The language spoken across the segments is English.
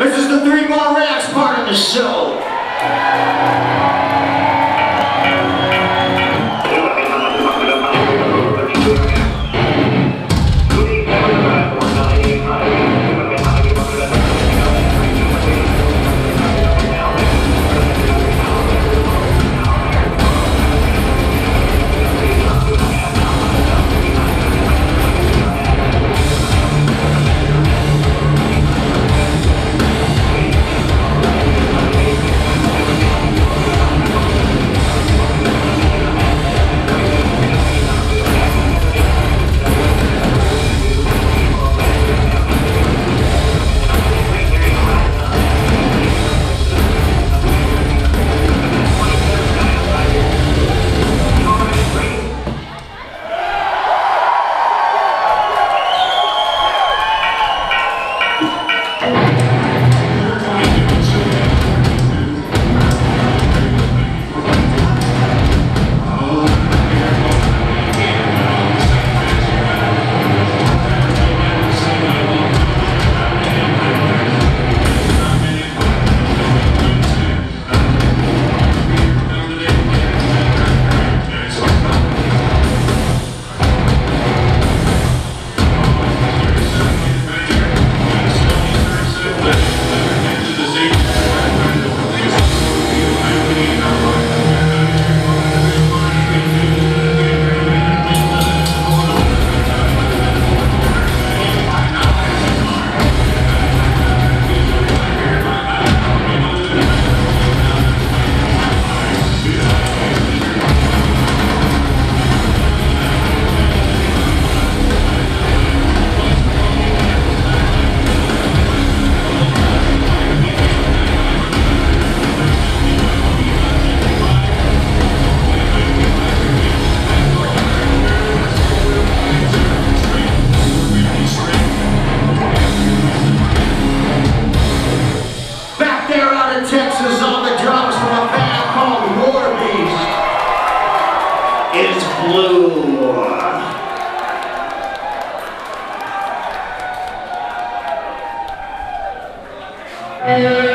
This is the three more racks part of the show. Thank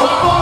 어! 어.